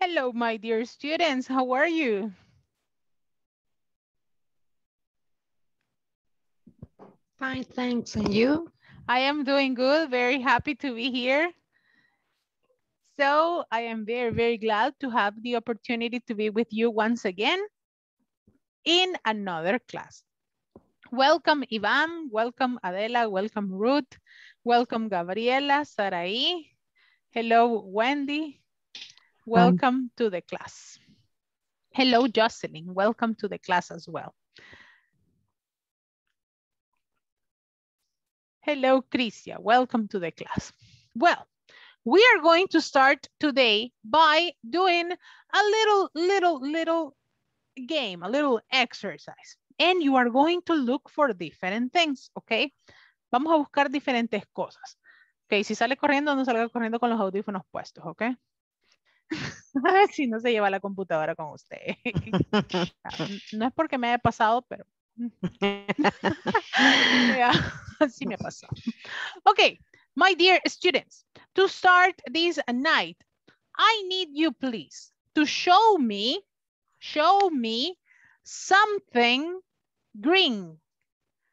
Hello, my dear students. How are you? Fine, thanks. And you? I am doing good. Very happy to be here. So I am very, very glad to have the opportunity to be with you once again in another class. Welcome, Ivan. Welcome, Adela. Welcome, Ruth. Welcome, Gabriela, Sarai. Hello, Wendy. Um, Welcome to the class. Hello, Jocelyn. Welcome to the class as well. Hello, Crisia. Welcome to the class. Well, we are going to start today by doing a little, little, little game, a little exercise. And you are going to look for different things, okay? Vamos a buscar diferentes cosas. Ok, si sale corriendo, no salga corriendo con los audífonos puestos, ok? A ver si no se lleva la computadora con usted. no es porque me haya pasado, pero... sí me pasado. Okay, my dear students, to start this night, I need you please to show me, show me something green.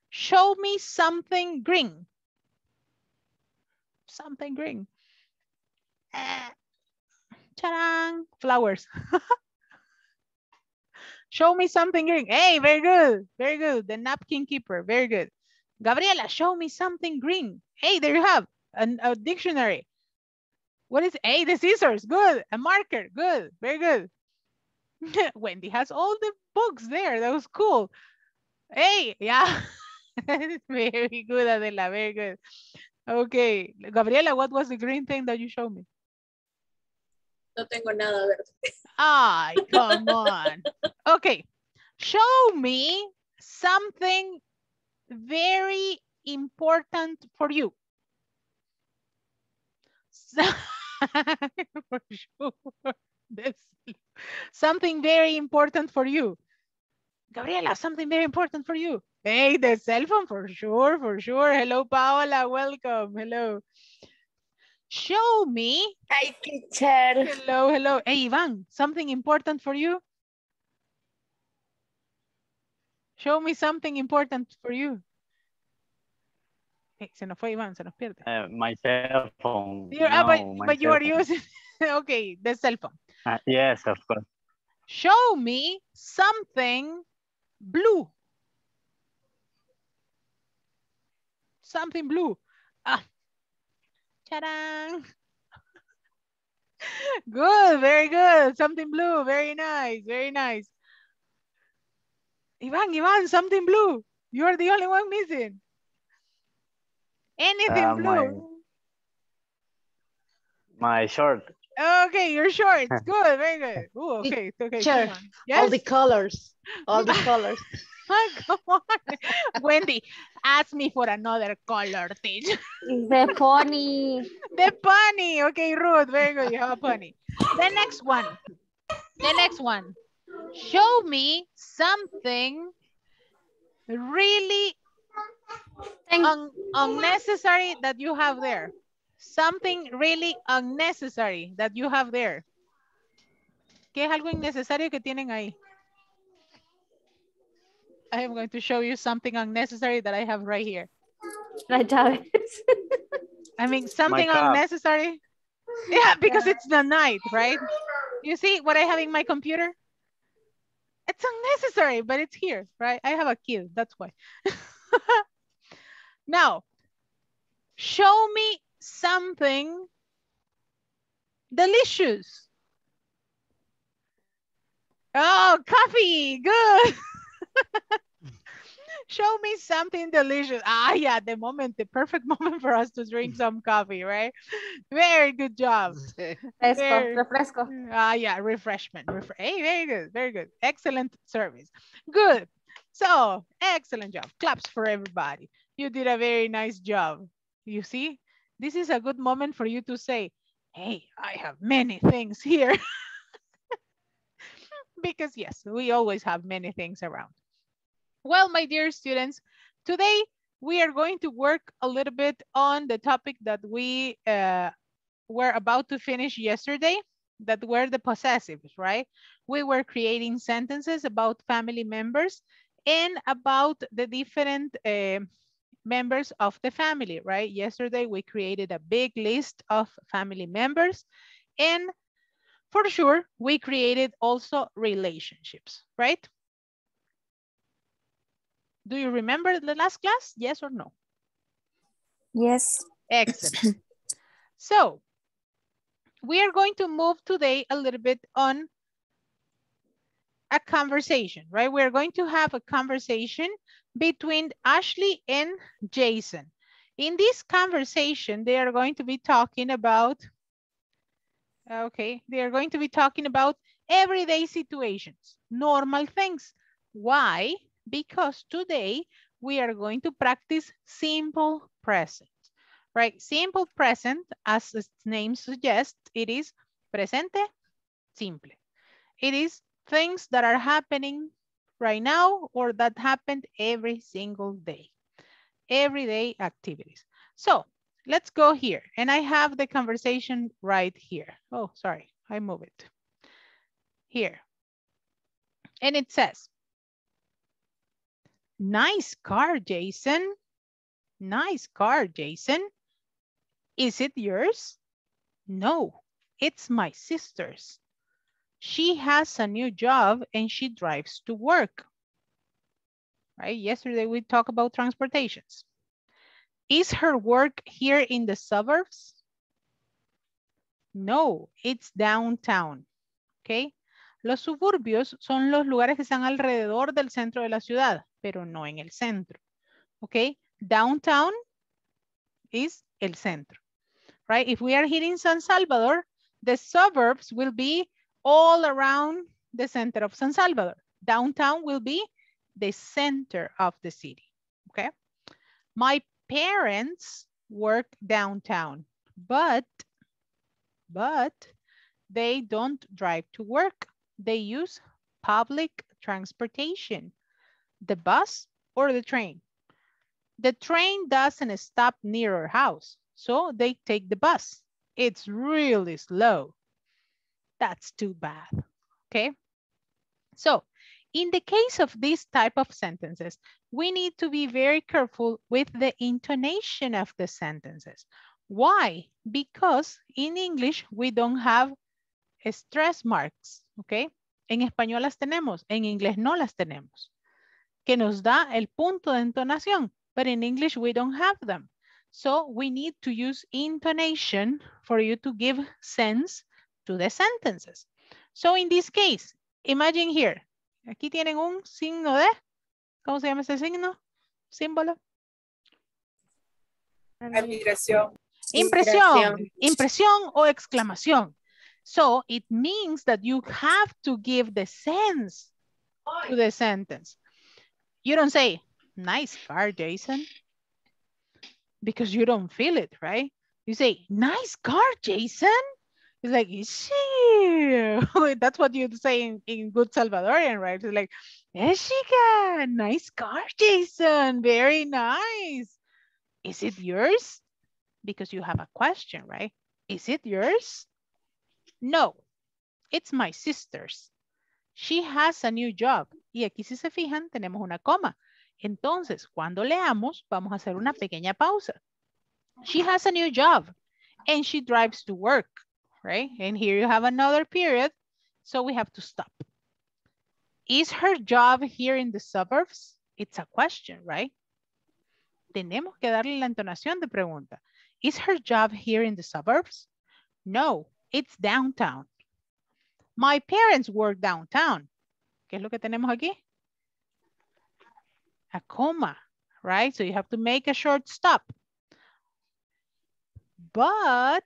Show me something green. Something green. Flowers. show me something green. Hey, very good. Very good. The napkin keeper. Very good. Gabriela, show me something green. Hey, there you have a dictionary. What is, hey, the scissors. Good. A marker. Good. Very good. Wendy has all the books there. That was cool. Hey, yeah. very good, Adela. Very good. Okay. Gabriela, what was the green thing that you showed me? No tengo nada verde. Ay, come on. Okay. Show me something very important for you. for sure. This, something very important for you. Gabriela, something very important for you. Hey, the cell phone for sure, for sure. Hello, Paola, welcome. Hello. Show me. Hi, teacher. Hello, hello. Hey, Ivan, something important for you? Show me something important for you. Hey, se nos fue Iván, se nos pierde. Uh, my cell phone. You're, no, uh, but, but you are phone. using, okay, the cell phone. Uh, yes, of course. Show me something blue. Something blue. Ta-da! good, very good. Something blue, very nice, very nice. Ivan, Ivan, something blue. You're the only one missing. Anything uh, blue. My, my short. Okay, your shorts. Good, very good. Ooh, okay, okay. Sure. Yes? All the colors. All the colors. Come on. Wendy, ask me for another color, teacher. The pony. The pony. Okay, Ruth, very good. You have a pony. The next one. The next one. Show me something really un unnecessary that you have there. Something really unnecessary that you have there. ¿Qué es algo innecesario que tienen ahí? I am going to show you something unnecessary that I have right here. Right, I mean, something unnecessary. Yeah, because it's the night, right? You see what I have in my computer? It's unnecessary, but it's here, right? I have a kid, that's why. now, show me something delicious. Oh, coffee, good. Show me something delicious. Ah, yeah, the moment, the perfect moment for us to drink some coffee, right? Very good job. Fresco, refresco. Ah, yeah, refreshment. Refre hey, very good, very good. Excellent service. Good. So, excellent job. Claps for everybody. You did a very nice job. You see, this is a good moment for you to say, hey, I have many things here. because yes, we always have many things around. Well, my dear students, today we are going to work a little bit on the topic that we uh, were about to finish yesterday. that were the possessives, right? We were creating sentences about family members and about the different uh, members of the family, right? Yesterday, we created a big list of family members and for sure, we created also relationships, right? Do you remember the last class? Yes or no? Yes. Excellent. so we are going to move today a little bit on a conversation, right? We're going to have a conversation between Ashley and Jason. In this conversation, they are going to be talking about, okay, they are going to be talking about everyday situations, normal things. Why? Because today we are going to practice simple present, right? Simple present, as its name suggests, it is presente simple. It is things that are happening right now or that happened every single day. Everyday activities. So let's go here. And I have the conversation right here. Oh, sorry, I move it. Here. And it says, nice car, Jason. Nice car, Jason. Is it yours? No, it's my sister's. She has a new job and she drives to work. Right? Yesterday we talked about transportations. Is her work here in the suburbs? No, it's downtown. Okay. Los suburbios son los lugares que están alrededor del centro de la ciudad, pero no en el centro. Okay. Downtown is el centro. Right? If we are here in San Salvador, the suburbs will be all around the center of San Salvador. Downtown will be the center of the city, okay? My parents work downtown, but, but they don't drive to work. They use public transportation, the bus or the train. The train doesn't stop near our house, so they take the bus. It's really slow. That's too bad, okay? So in the case of this type of sentences, we need to be very careful with the intonation of the sentences. Why? Because in English, we don't have stress marks, okay? En español las tenemos, en inglés no las tenemos. Que nos da el punto de entonación, but in English we don't have them. So we need to use intonation for you to give sense to the sentences. So in this case, imagine here, aquí tienen un signo de, ¿cómo se llama ese signo? Símbolo. Admiración. Impresión, impresión o exclamación. So it means that you have to give the sense to the sentence. You don't say, nice car, Jason, because you don't feel it, right? You say, nice car, Jason. It's like, is she? That's what you'd say in, in good Salvadorian, right? It's like, Jessica, nice car, Jason. Very nice. Is it yours? Because you have a question, right? Is it yours? No, it's my sister's. She has a new job. Y aquí si se fijan, tenemos una coma. Entonces, cuando leamos, vamos a hacer una pequeña pausa. She has a new job and she drives to work right? And here you have another period, so we have to stop. Is her job here in the suburbs? It's a question, right? Tenemos que darle la entonación de pregunta. Is her job here in the suburbs? No, it's downtown. My parents work downtown. ¿Qué es lo que tenemos aquí? A coma, right? So you have to make a short stop. But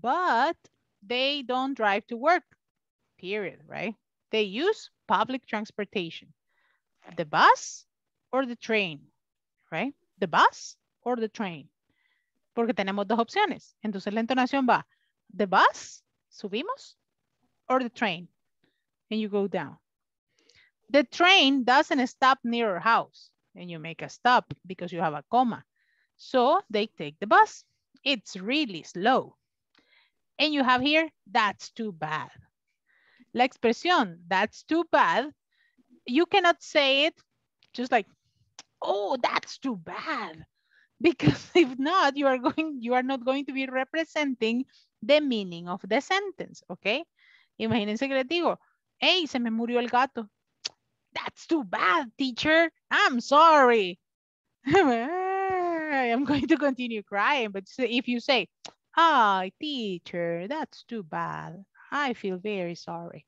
but they don't drive to work, period, right? They use public transportation. The bus or the train, right? The bus or the train. Porque tenemos dos opciones. Entonces la entonación va, the bus, subimos, or the train, and you go down. The train doesn't stop near your house, and you make a stop because you have a comma. So they take the bus. It's really slow. And you have here, that's too bad. La expresión, that's too bad. You cannot say it just like, oh, that's too bad. Because if not, you are going, you are not going to be representing the meaning of the sentence, okay? Imagínense que les digo, hey, se me murió el gato. That's too bad, teacher. I'm sorry. I'm going to continue crying, but if you say, hi, teacher, that's too bad. I feel very sorry.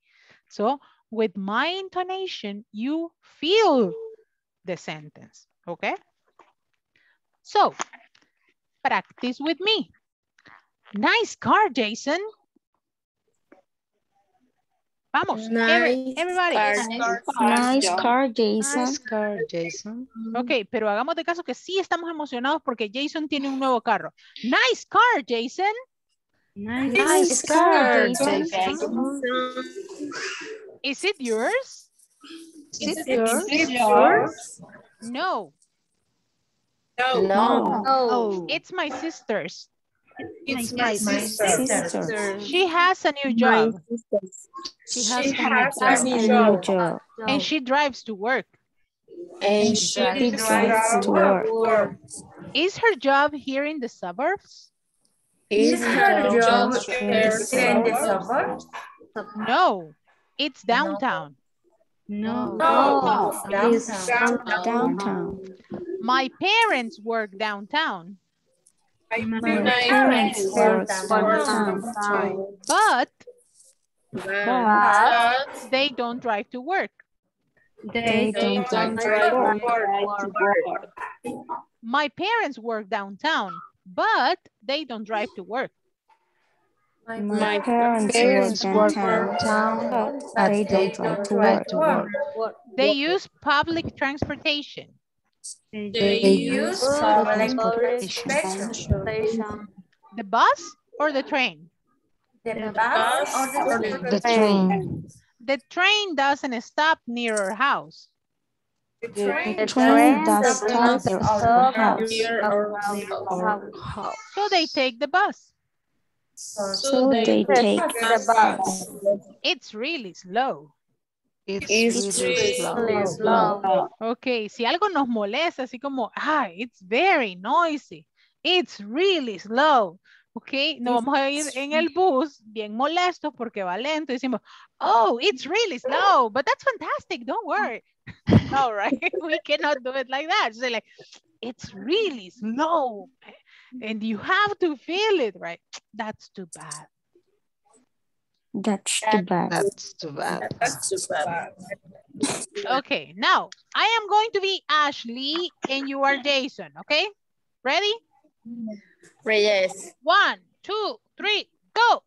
So with my intonation, you feel the sentence, okay? So, practice with me. Nice car, Jason. Vamos, nice everybody. Car. Nice car, Jason. Nice car, Jason. Ok, pero hagamos de caso que sí estamos emocionados porque Jason tiene un nuevo carro. Nice car, Jason. Nice, nice car, Jason. Jason. Is it yours? Is it yours? Is it yours? No. No. No. Oh. It's my sister's. It's my my sister. sister. She has a new job She She has, has a a A new new job. job. and she drives to work. and She she drives to work. Is her job here in the suburbs? Is her job here here in the suburbs? No, it's downtown. No. No. Oh, it's Downtown. Downtown. My parents work downtown, My parents work downtown. but But they don't drive to work. They they don't don't drive drive to work. to work. My parents work downtown, but they don't drive to work. My parents parents work work downtown, downtown, but they don't drive to work. They use public transportation. They use public transportation. The bus or the train? The bus or the the train. The train doesn't stop near our house. The train does stop at our house. Near our house. So they take the bus. So they take the bus. It's really slow. It's, It's really really slow. slow. Ok, si algo nos molesta, así como, ah, it's very noisy. It's really slow. Ok, no vamos a ir en el bus bien molestos porque va lento. y Decimos, oh, it's really slow, but that's fantastic, don't worry. All right. We cannot do it like that. Say like, it's really slow. And you have to feel it, right? That's too bad. That's too bad. That's too bad. That's too bad. Okay, now I am going to be Ashley and you are Jason, okay? Ready? Yes. One, two, three, go.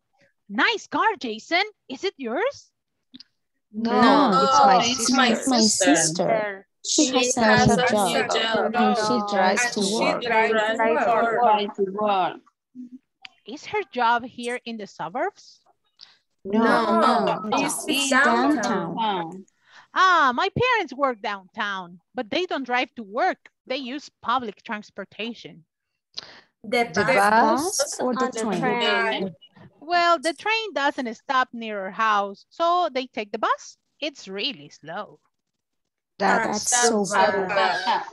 Nice car, Jason. Is it yours? No, No, it's my it's sister. my It's my sister. She She has a has new a job, new job. and she drives And to she work. drives to work. Is her job here in the suburbs? No. No, It's it's downtown. downtown. Ah, my parents work downtown, but they don't drive to work. They use public transportation. The The bus Bus or the the train? train. Well, the train doesn't stop near our house, so they take the bus. It's really slow. That's, That's so bad. bad.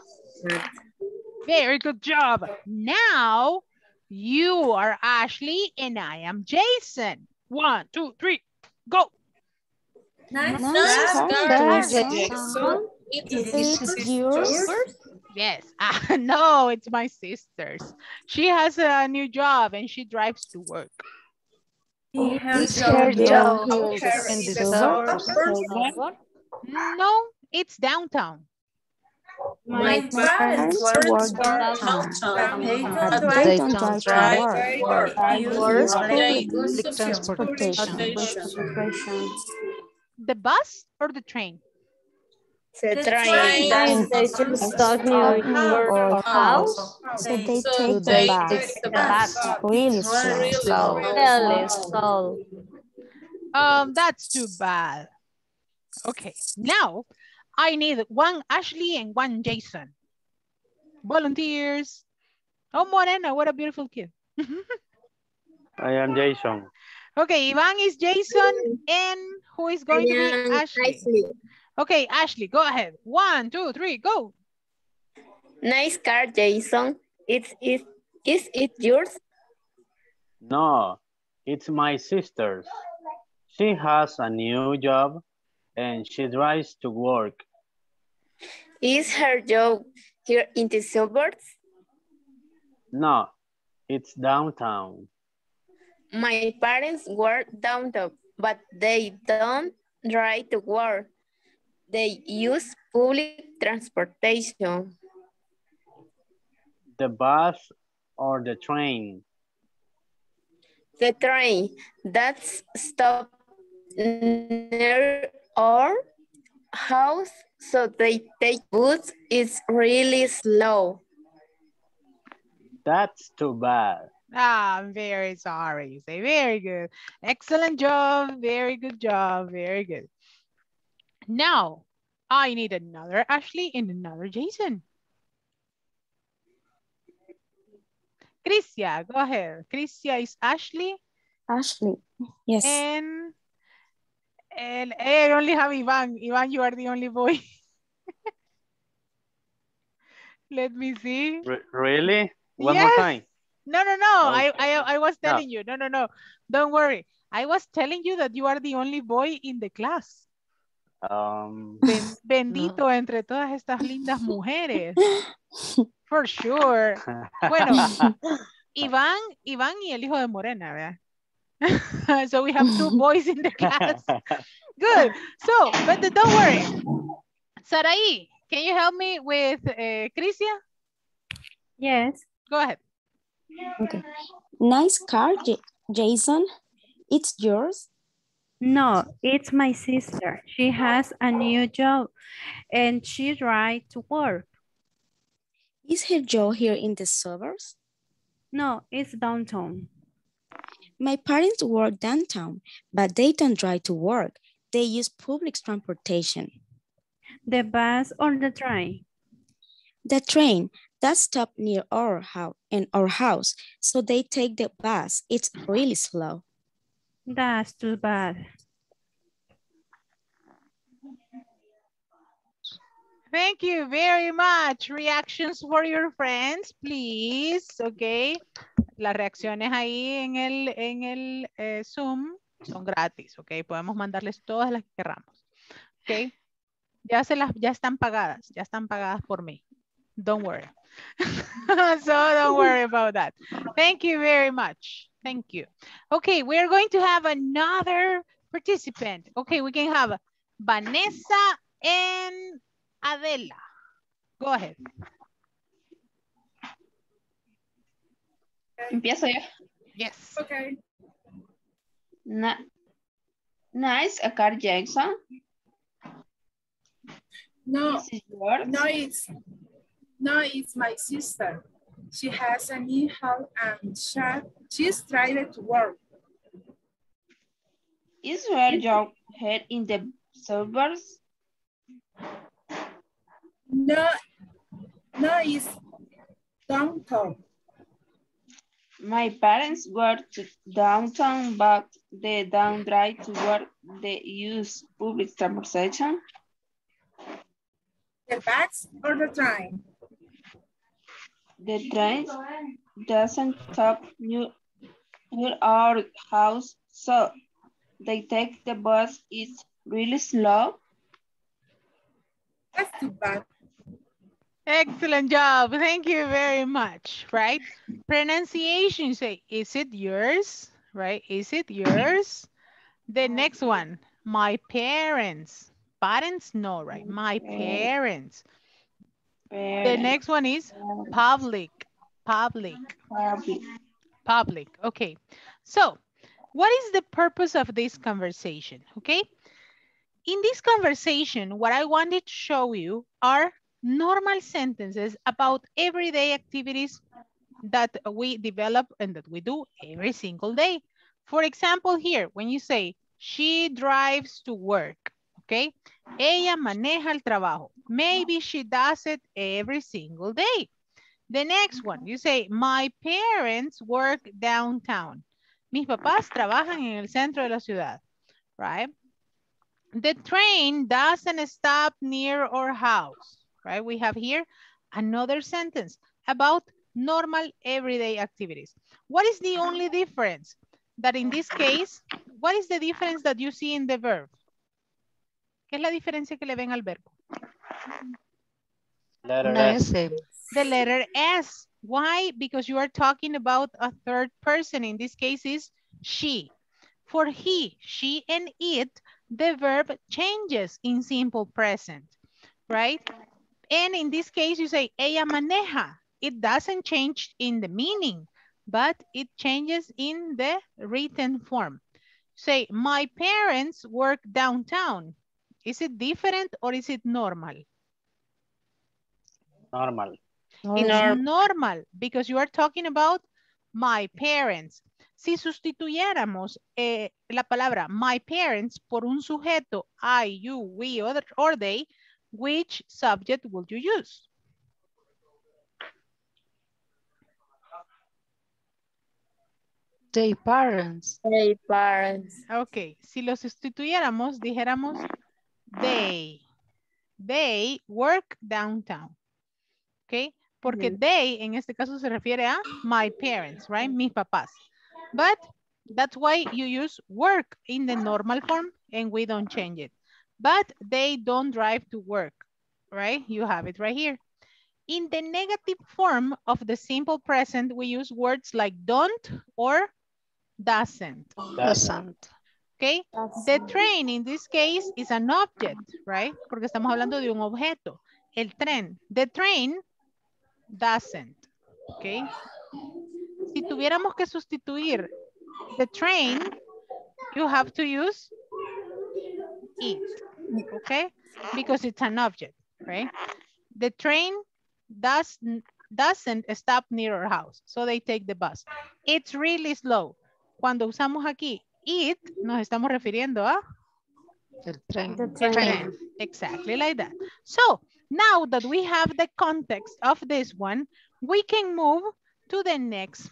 Very good job. Now you are Ashley and I am Jason. One, two, three, go. Nice Nice car, car, Jason. Jason. It Is is yours? Yes. Ah, no, it's my sister's. She has a new job and she drives to work. He has a her job job here in in the the suburbs? suburbs. No, it's downtown. My parents parents work work downtown. downtown, They don't drive don't don't drive to drive work. work. They use Public public transportation. transportation. The bus or the train? The train. They just stop near Or your house. So they take the bus. take the bus. Really slow. really Slow. slow. slow. Um, that's too bad. Okay, now I need one Ashley and one Jason. Volunteers. Oh, Morena, what a beautiful kid. I am Jason. Okay, Ivan is Jason and who is going to be Ashley? Ashley. Okay, Ashley, go ahead. One, two, three, go. Nice car, Jason. It's it is it yours? No, it's my sister's. She has a new job and she drives to work. Is her job here in the suburbs? No, it's downtown. My parents work downtown, but they don't drive to work. They use public transportation. The bus or the train. The train that's stop near our house, so they take bus is really slow. That's too bad. Ah, I'm very sorry. You say very good. Excellent job. Very good job. Very good. Now, I need another Ashley and another Jason. Crisia, go ahead. Crisia is Ashley Ashley. Yes. and, and I only have Ivan. Ivan, you are the only boy. Let me see. Re- really? One Yes. more time. No, no, no. I, Okay. I, I was No. telling you. No, no, no. Don't worry. I was telling you that you are the only boy in the class. Um, Ben- bendito entre todas estas lindas mujeres. For sure. Bueno. Iván, Iván y el hijo de Morena, ¿verdad? so we have two boys in the class. Good. So, but don't worry. Saraí, can you help me with uh, Crisia? Yes. Go ahead. Okay. Nice car, J- Jason. It's yours. No, it's my sister. She has a new job and she drives to work. Is her job here in the suburbs? No, it's downtown. My parents work downtown, but they don't drive to work. They use public transportation. The bus or the train? The train that stop near our house and our house, so they take the bus. It's really slow. That's too bad. Thank you very much. Reactions for your friends, please. Okay. Las reacciones ahí en el, en el eh, Zoom son gratis. Ok. Podemos mandarles todas las que queramos. Ok. Ya, se las, ya están pagadas. Ya están pagadas por mí. Don't worry. so don't worry about that. Thank you very much. Thank you. Okay, we're going to have another participant. Okay, we can have Vanessa and Adela. Go ahead. Empiezo yo. Yes. Okay. Na nice a car Jackson. No, This is yours. no, it's no, it's my sister. She has a new house and she, she's trying to work. Is your job here in the suburbs? No, no, it's downtown. My parents work to downtown, but they don't drive to work. They use public transportation. The bus or the train? The train doesn't stop near, near our house, so they take the bus. It's really slow. That's too bad. Excellent job. Thank you very much. Right? Pronunciation, say, is it yours? Right? Is it yours? The next one, my parents. Parents, no, right? My parents. The next one is public. Public. Public. Public. Okay. So, what is the purpose of this conversation? Okay. In this conversation, what I wanted to show you are normal sentences about everyday activities that we develop and that we do every single day. For example, here, when you say, she drives to work, okay? Ella maneja el trabajo. Maybe she does it every single day. The next one, you say, my parents work downtown. Mis papás trabajan en el centro de la ciudad, right? The train doesn't stop near our house, right? We have here another sentence about normal everyday activities. What is the only difference? That in this case, what is the difference that you see in the verb? ¿Qué es la diferencia que le ven al verbo? Letter Una S. S. The letter S. Why? Because you are talking about a third person. In this case is she. For he, she, and it, the verb changes in simple present, right? And in this case, you say, ella maneja. It doesn't change in the meaning, but it changes in the written form. Say, my parents work downtown. Is it different or is it normal? Normal. It's Norm- normal because you are talking about my parents. Si sustituyéramos eh, la palabra my parents por un sujeto, I, you, we, or, or they, which subject would you use? They parents. Hey, parents. Ok, si lo sustituyéramos, dijéramos they. They work downtown. Ok, porque they en este caso se refiere a my parents, right? Mis papás. But that's why you use work in the normal form and we don't change it. But they don't drive to work, right? You have it right here. In the negative form of the simple present, we use words like don't or doesn't. Doesn't. Okay, the train in this case is an object, right? Porque estamos hablando de un objeto. El tren. The train doesn't. Okay. Si tuviéramos que sustituir the train, you have to use it. Okay. Because it's an object, right? The train does, doesn't stop near our house. So they take the bus. It's really slow. Cuando usamos aquí it, nos estamos refiriendo a El tren. The el train. Exactly like that. So now that we have the context of this one, we can move to the next,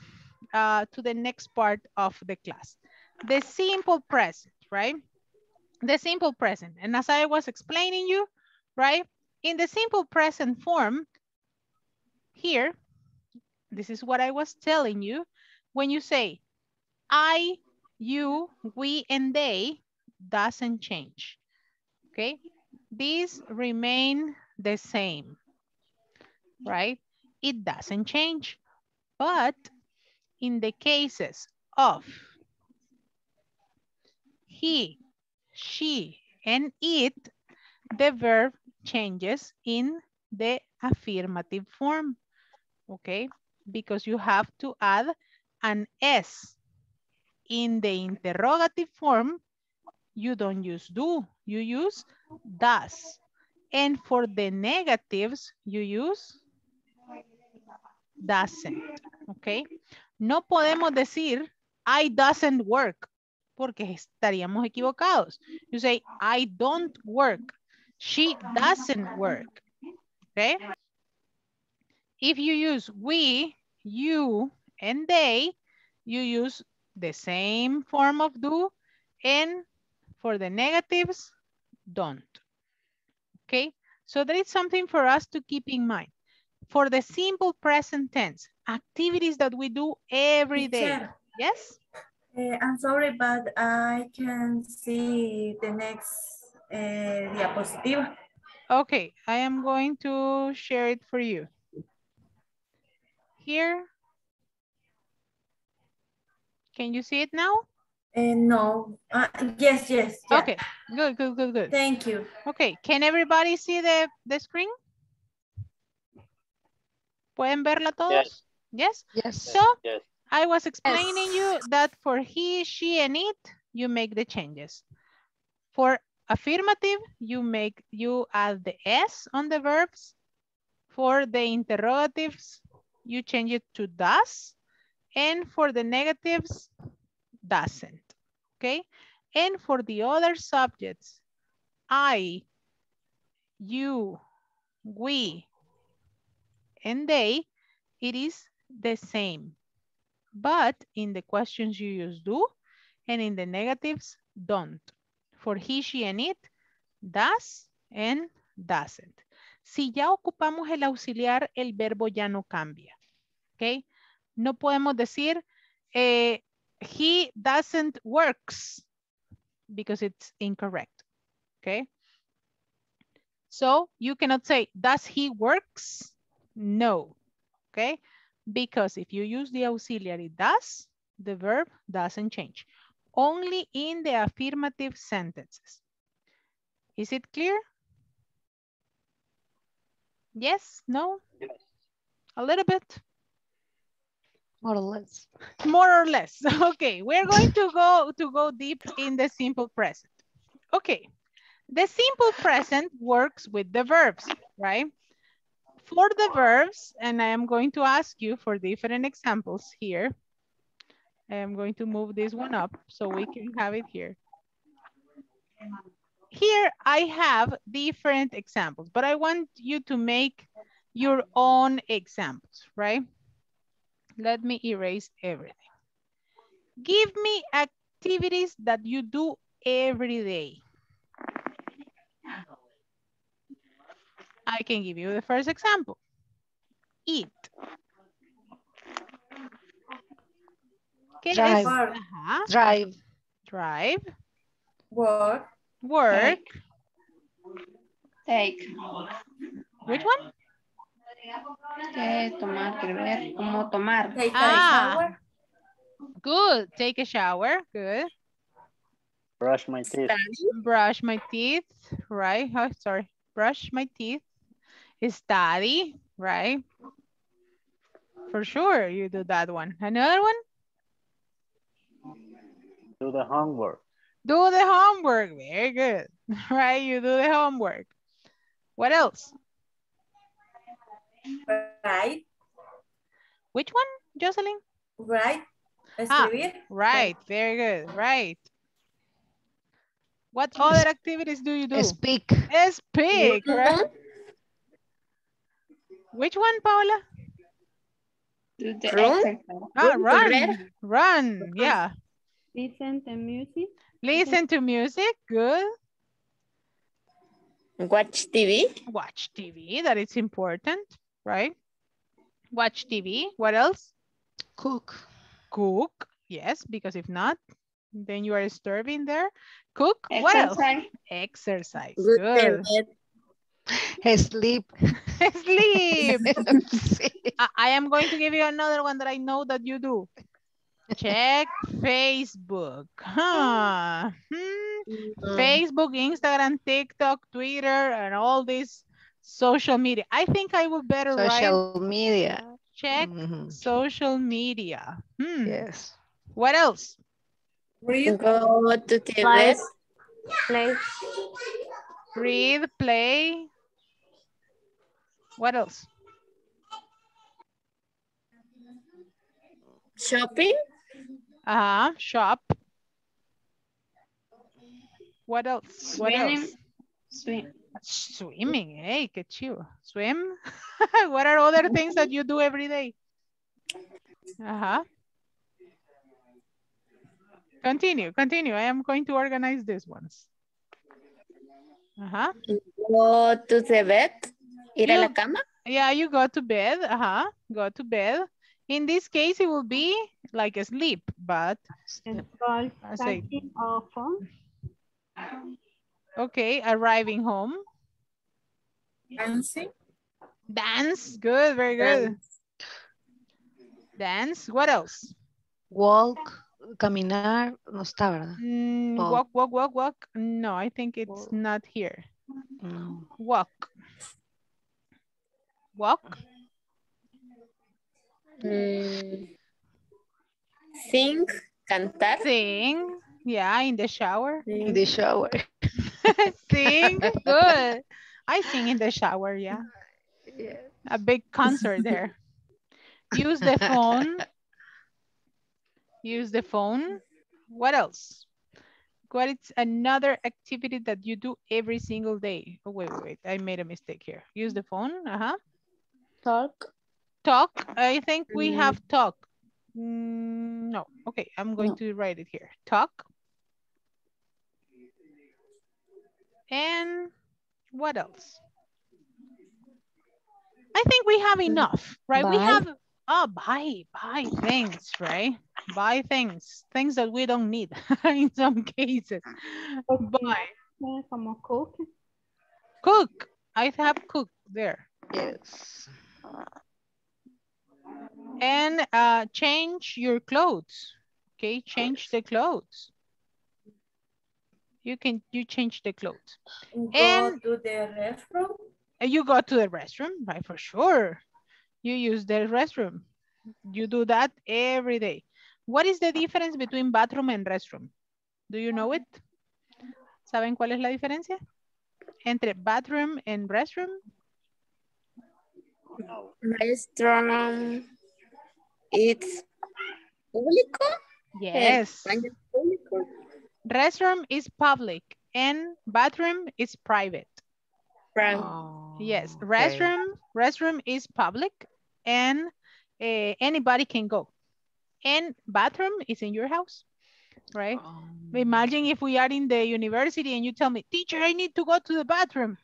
uh, to the next part of the class. The simple present, right? The simple present. And as I was explaining you, right? In the simple present form, here, this is what I was telling you. When you say, I, you, we, and they doesn't change. Okay, these remain the same, right? It doesn't change. But in the cases of he, she, and it, the verb changes in the affirmative form, okay? Because you have to add an S in the interrogative form, you don't use do, you use does. And for the negatives, you use doesn't, okay? No podemos decir, I doesn't work, porque estaríamos equivocados. You say, I don't work. She doesn't work, okay? If you use we, you, and they, you use the same form of do and for the negatives, don't. Okay, so there is something for us to keep in mind. For the simple present tense, activities that we do every day. Yes? Eh, I'm sorry, but I can see the next eh, diapositive. Okay, I am going to share it for you. Here. Can you see it now? Eh, no, Ah, yes, yes. yeah. Okay, good, good, good, good. Thank you. Okay, can everybody see the, the screen? ¿Pueden verla todos? Yes. Yes. So Yes. I was explaining you that for he, she, and it, you make the changes. For affirmative, you make you add the s on the verbs. For the interrogatives, you change it to does. And for the negatives, doesn't. Okay. And for the other subjects, I, you, we, and they, it is the same, but in the questions you use do, and in the negatives, don't. For he, she, and it, does and doesn't. Si ya ocupamos el auxiliar, el verbo ya no cambia. ¿Ok? No podemos decir, eh, he doesn't works because it's incorrect. Okay. So you cannot say, does he works? No. Okay. Because if you use the auxiliary does, the verb doesn't change. Only in the affirmative sentences. Is it clear? Yes? No? Yes. A little bit? More or less. More or less. Okay, we're going to go to go deep in the simple present. Okay, the simple present works with the verbs, right? For the verbs, and I am going to ask you for different examples here. I am going to move this one up so we can have it here. Here I have different examples, but I want you to make your own examples, right? Let me erase everything. Give me activities that you do every day. I can give you the first example. Eat. ¿Qué es? Drive. Ajá. Drive. Drive. Work. Work. Take. Which one? Que tomar, que ver, como tomar. Take Ah. a shower. Good. Take a shower. Good. Brush my teeth. Brush my teeth. Right. Oh, sorry. Brush my teeth. Study. Right. For sure, you do that one. Another one? Do the homework. Do the homework. Very good. Right. You do the homework. What else? Write. Which one, Jocelyn? Write. Ah, Escribir. Right. Very good. Right. What other activities do you do? Speak. Speak, right? Which one, Paula? Do the Run. exercise. Ah, Run, run. Run. Yeah. Listen to music. Listen to music. Good. Watch TV. Watch TV. That is important, right? Watch TV. What else? Cook. Cook. Yes, because if not, then you are starving there. Cook. What else? Exercise. Exercise. Good Good. Bed. Sleep. Sleep. Sí. I, I am going to give you another one that I know that you do. Check Facebook. Huh. Hmm. Mm. Facebook, Instagram, TikTok, Twitter, and all these social media. I think I would better write Social media. check Mhm. social media. Hmm. Yes. What else? Read. Go to the Play. bed. Play. Read, play. What else? Shopping. Uh-huh. Shop. What else? What Swimming. else? Swim. Swimming. Hey, qué chido. Swim. what are other things that you do every day? Uh-huh. Continue, continue. I am going to organize these ones. Uh-huh. Go to the bed. Ir a la cama. Yeah, you go to bed. Uh-huh. Go to bed. In this case, it will be like a sleep, but Scroll. I say- Typing okay, arriving home. Dancing. Dance. Good, very good. Dance. What else? Walk. Caminar. No está, ¿verdad? Mm, Walk. walk, walk, walk, walk. No, I think it's Walk. not here. No. Walk. Walk. Mm. Sing. Cantar. Sing. Yeah, in the shower. In the shower. sing. Good. I sing in the shower, yeah. Yeah. A big concert there. Use the phone. Use the phone. What else? What is another activity that you do every single day? Oh, wait, wait, wait. I made a mistake here. Use the phone. Uh-huh. Talk. Talk. I think we Mm. have talk. Mm, no, okay, I'm going to write it here. Talk. And what else? I think we have enough, right? We have, oh, buy, buy things, right? Buy things, things that we don't need in some cases. Buy. Eh, Como cook. Cook. I have cook there. Yes. And uh, change your clothes. Okay, change the clothes. You can, you change the clothes. Go And- to the restroom. You go to the restroom, right? For sure. You use the restroom. You do that every day. What is the difference between bathroom and restroom? Do you know it? ¿Saben cuál es la diferencia? Entre bathroom and restroom? Restaurant. It's público. Yes. Público. Restroom is public and bathroom is private. Right. Yes, okay. restroom, restroom is public and uh, anybody can go. And bathroom is in your house, right? Um, Imagine if we are in the university and you tell me, teacher, I need to go to the bathroom.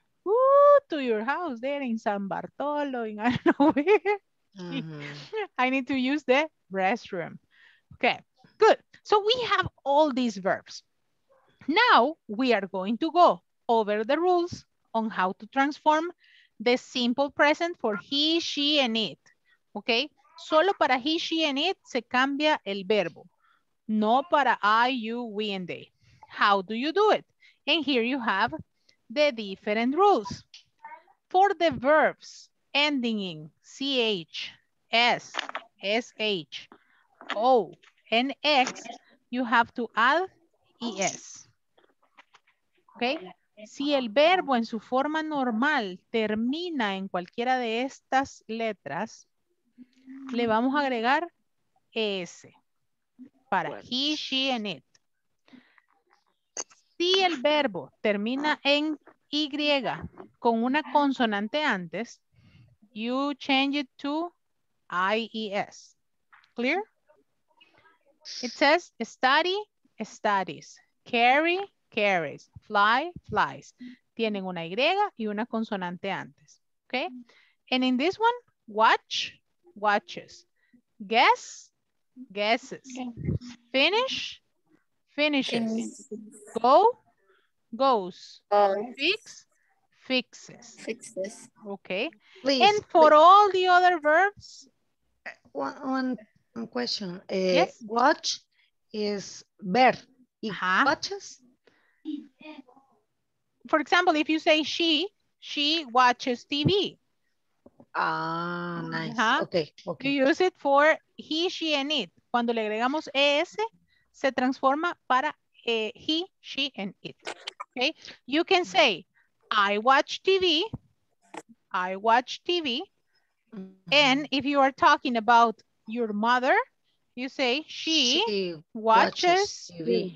To your house there in San Bartolo, in I don't know where. mhm. I need to use the restroom. Okay, good. So we have all these verbs. Now we are going to go over the rules on how to transform the simple present for he, she, and it. Okay, solo para he, she, and it se cambia el verbo. No para I, you, we, and they. How do you do it? And here you have the different rules. For the verbs ending in CH, S, SH, O, and X, you have to add ES. ¿Ok? Si el verbo en su forma normal termina en cualquiera de estas letras, le vamos a agregar ES para he, she, and it. Si el verbo termina en Y con una consonante antes, you change it to IES. Clear? It says study, studies. Carry, carries. Fly, flies. Tienen una Y y una consonante antes. Okay? And in this one, watch, watches. Guess, guesses. Finish, finishes. Go, goes. Oh, Fix, fixes. fixes. Okay? Please, And for all the other verbs, one, one, one question. Uh, Yes. Watch is ver. Y Ajá. watches? for example, if you say she, she watches TV. Ah, nice. Ajá. Okay, You use it for he, she, and it. Cuando le agregamos es, se transforma para eh, he, she, and it. Okay? You can say, I watch TV. I watch TV. And if you are talking about your mother, you say she, She watches TV.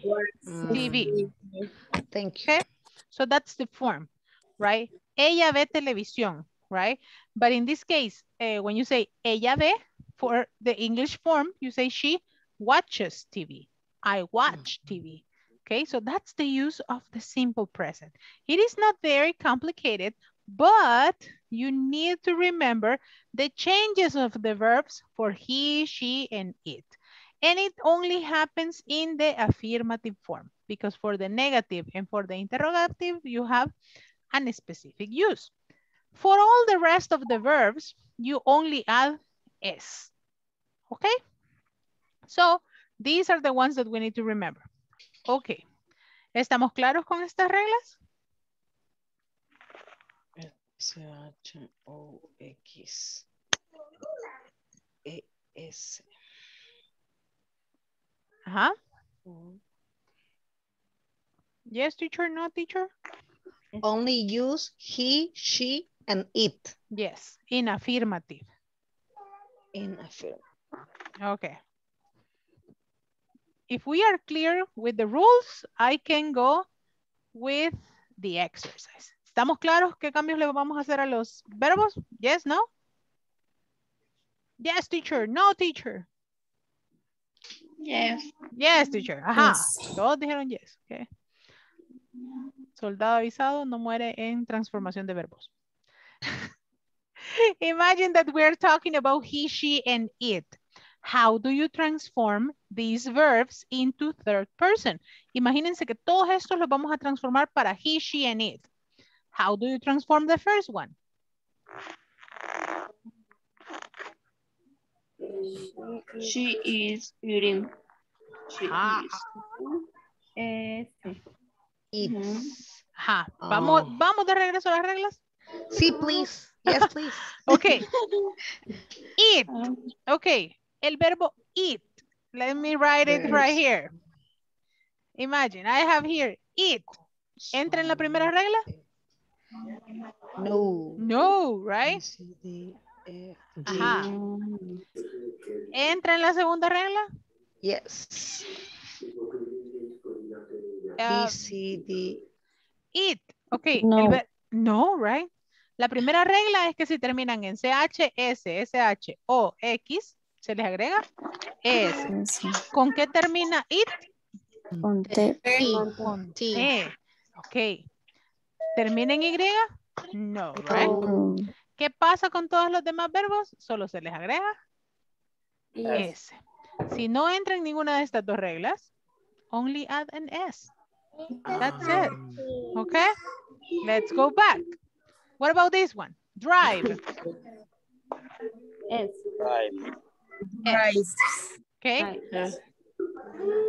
TV. Mm, Thank you. Okay. So that's the form, right? Ella ve televisión, right? But in this case, eh, when you say ella ve, for the English form, you say she watches TV. I watch TV. Okay, so that's the use of the simple present. It is not very complicated, but you need to remember the changes of the verbs for he, she, and it. And it only happens in the affirmative form because for the negative and for the interrogative, you have a specific use. For all the rest of the verbs, you only add S. Okay? So these are the ones that we need to remember. Okay. ¿Estamos claros con estas reglas? C-H-O-X. E-S. Ajá. Yes, teacher, no, teacher? Only use he, she, and it Yes, in affirmative. in a film. Okay. If we are clear with the rules, I can go with the exercise. ¿Estamos claros qué cambios le vamos a hacer a los verbos? Yes, no? Yes, teacher. No, teacher. Yes. Yes, teacher. Ajá. Yes. Todos dijeron yes. Okay. Soldado avisado no muere en transformación de verbos. Imagine that we're talking about he, she, and it. How do you transform these verbs into third person? Imagínense que todos estos los vamos a transformar para he, she, and it. How do you transform the first one? She is eating. She Ah. is. Este. It's. Ajá. Vamos, Oh. vamos de regreso a las reglas. Sí, please. Yes, please. Ok. It. Ok. El verbo eat. Let me write it right here. Imagine, I have here eat. ¿Entra en la primera regla? No. No, right? G. Ajá. ¿Entra en la segunda regla? Yes. Ah, B, C, D. eat. Ok. el No. no, right? La primera regla es que si terminan en CH, S, SH o X, se les agrega S. Sí, ¿Con qué termina it? Con T. Con. Ok. ¿Termina en Y? No, right? No. ¿Qué pasa con todos los demás verbos? Solo se les agrega S. Si no entra en ninguna de estas dos reglas, only add an S. That's it. Okay? Let's go back. What about this one? Drive. Es. Right. S. Okay?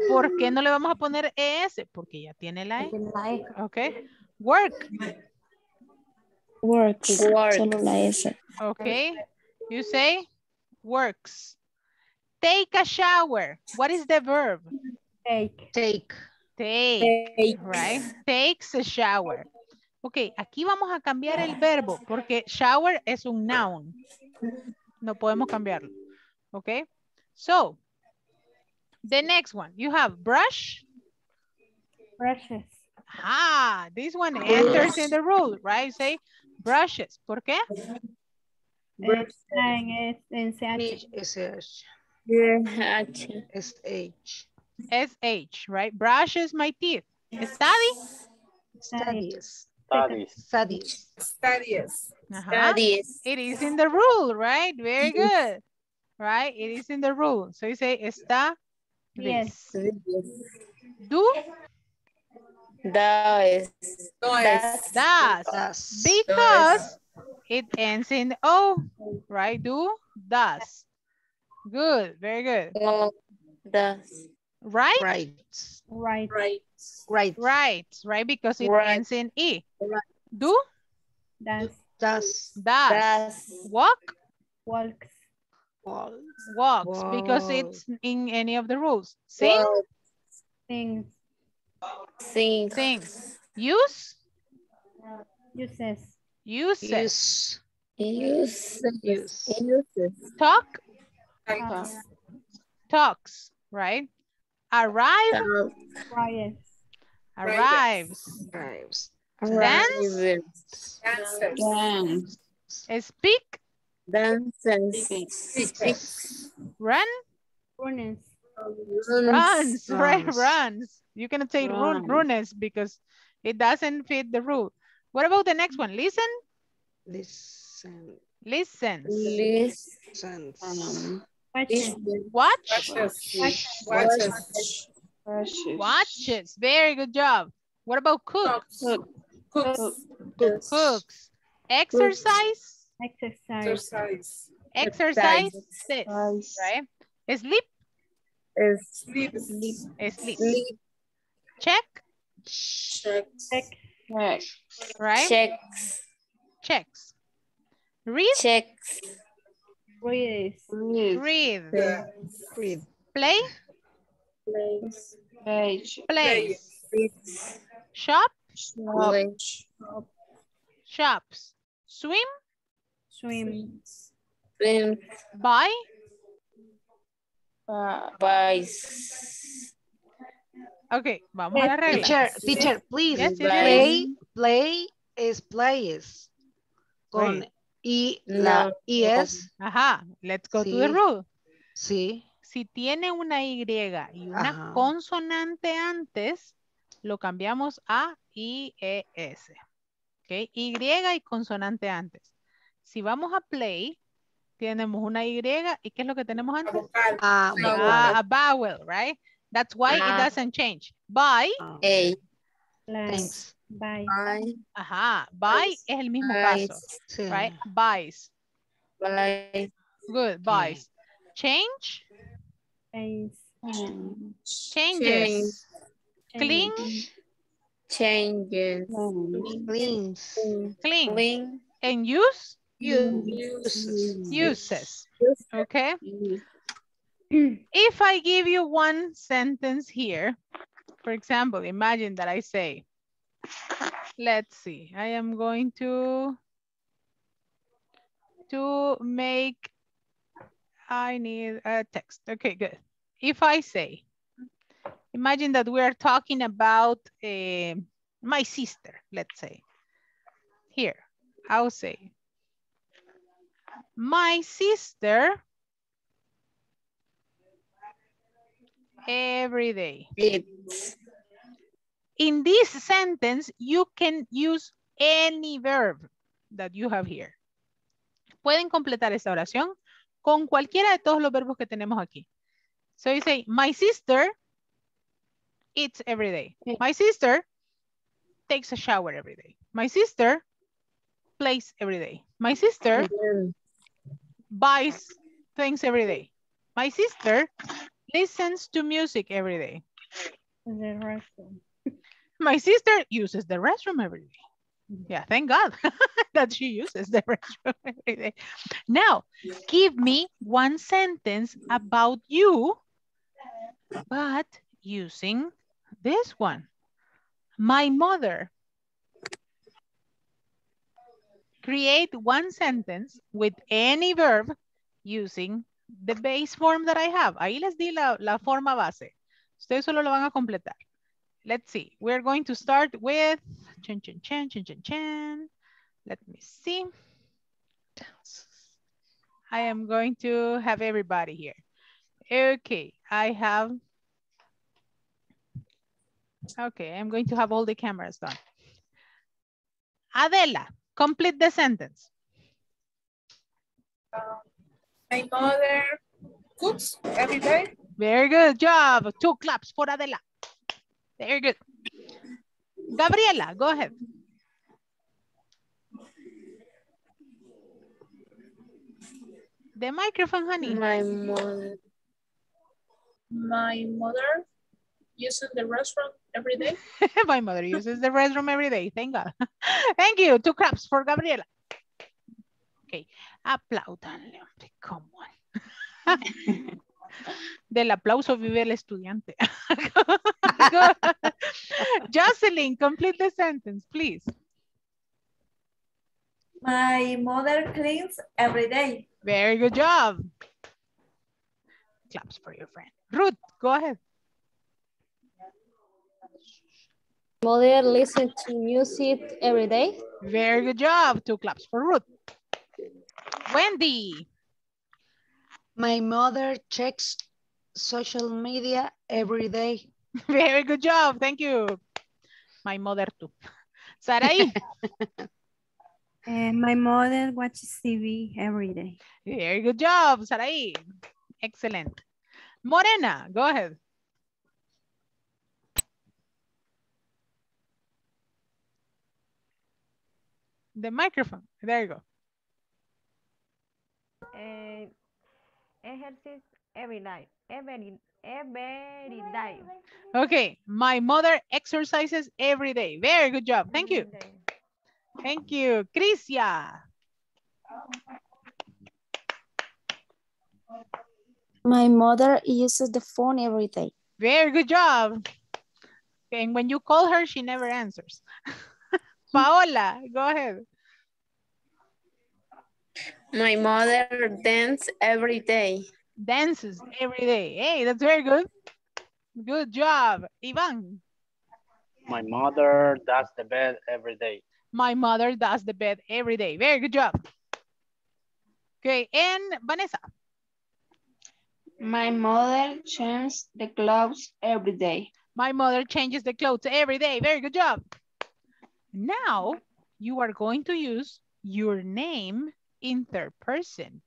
¿Por qué no le vamos a poner ES? Porque ya tiene la E. Okay? Work. Works. Work. Solo la S. Okay? You say works. Take a shower. What is the verb? Take. Take. Take. Right? Takes a shower. Ok, aquí vamos a cambiar el verbo porque shower es un noun. No podemos cambiarlo. Ok. So, the next one. You have brush. Brushes. Ah, this one enters in the rule, right? Say brushes. ¿Por qué? Está en, es- en CH. H, S, H. H. S, H. SH, right? Brushes my teeth. Study. Studies. Studies. Studies. Studies. Ajá. Studies. It is in the rule, right? Very good. Right? It is in the rule. So you say está Yes. do Does. No es. does Das. because it ends in O, right? Do does. Good, very good. Does. Right? Right. Right. Right. Right. Right, right, because it Right. ends in E. Right. Do Das. Das. does. Does. Walk Walks. Wall. walks because it's in any of the rules. Sing Walk, Things. Sing. Use Uses. uses. Use. Use. Use. Uses. Talk Talks. talks, right? Arrive Talk. Quiet. arrives. Drives. Dance Dances. speak Dances. Speaks. run Runners. runs, right? runs. Runs. You cannot say run, runes because it doesn't fit the rule. What about the next one? Listen, Listen. listens, Listens. Listens. Watches. watch, Watches. Watches. Watches. Very good job. What about cook? Cooks. Cooks. Cooks. Exercise, Exercise. Exercise. exercise, Exercise. right? Sleep, Sleep. sleep. Sleep. Check, Check. Check. right? Checks. Checks. Read, Checks. Reads. Read. read. Read. Play, Plays. Page. plays. Shop, Shop. Shops. Swim, Swim. Swim. buy, Uh, Buys. Ok, vamos a la regla. Teacher, teacher, please. Yes, yes, play, play es plays. Con I, la No. IS, Ajá, let's go to the rule. sí. Si tiene una Y y una Ajá. consonante antes, lo cambiamos a IES. ¿Ok? Y y consonante antes. Si vamos a play, tenemos una Y y ¿qué es lo que tenemos antes? Vocal. Ah, Sí. vowel. Ah, a vowel, right? That's why it Ah. doesn't change. By, Ah, A. Thanks. bye. Bye. ajá, by Buys. es el mismo Buys. caso, Sí. right? Buys. Bye. Good, buys. Change, Face. changes. Clean, Changes. Cleans. clean. Clean. And use, Uses. uses. Okay? If I give you one sentence here, for example, imagine that I say, let's see, I am going to, to make, I need a text. Okay, good. If I say, imagine that we are talking about eh, my sister, let's say. Here, I'll say, my sister every day. It's. In this sentence, you can use any verb that you have here. Pueden completar esta oración con cualquiera de todos los verbos que tenemos aquí. So you say, my sister eats every day. My sister takes a shower every day. My sister plays every day. My sister buys things every day. My sister listens to music every day. The restroom. My sister uses the restroom every day. Mm-hmm. Yeah, thank God that she uses the restroom every day. Now, give me one sentence about you, but using this one. My mother. Create one sentence with any verb using the base form that I have. Ahí les di la, la forma base. Ustedes solo lo van a completar. Let's see. We're going to start with chan, chan, chan, chan, chan, chan. Let me see. I am going to have everybody here. Okay, I have. Okay, I'm going to have all the cameras done. Adela, complete the sentence. Um, my mother cooks every day. Very good job. Two claps for Adela. Very good. Gabriela, go ahead. The microphone, honey. My mother. My mother uses the restroom every day. My mother uses the restroom every day. Thank God. Thank you. Two claps for Gabriela. Okay. Aplaudanle, hombre. Come on. Del aplauso vive el estudiante. Go. Jocelyn, complete the sentence, please. My mother cleans every day. Very good job. Claps for your friend. Ruth, go ahead. Mother listen to music every day. Very good job. Two claps for Ruth. Wendy. My mother checks social media every day. Very good job. Thank you. My mother too. Sarai. Uh, my mother watches TV every day. Very good job, Sarai. Excellent. Morena, go ahead. The microphone. There you go. Eh, exercise every day. Every, every day. Okay. My mother exercises every day. Very good job. Thank you. Every day. Thank you. Crisia. My mother uses the phone every day. Very good job. And when you call her, she never answers. Paola, go ahead. My mother dance every day. Dances every day. Hey, that's very good. Good job. Ivan, My mother does the bed every day. my mother does the bed every day. Very good job. Okay, and Vanessa. My mother changes the clothes every day. My mother changes the clothes every day. Very good job. Now you are going to use your name in third person.